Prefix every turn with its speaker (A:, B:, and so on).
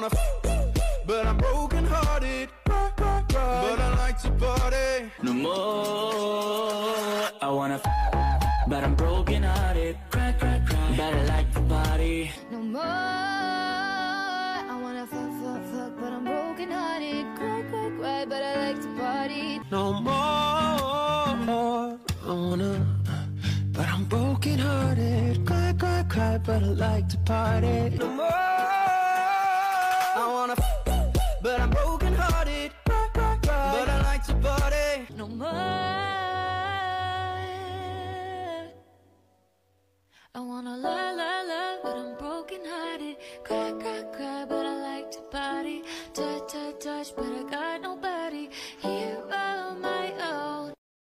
A: wanna But I'm broken hearted But I like to party. No more. I wanna But I'm broken hearted Cry, cry, cry But I like to party.
B: No more. I wanna But I'm broken hearted Cry, cry, cry But I like to party. No more. I wanna but I'm broken hearted Cry, cry, cry, but I like to party.
C: No more. I wanna lie, lie, lie, but I'm broken hearted. Cry, cry, cry, but I like to party. Touch, touch, touch, but I got.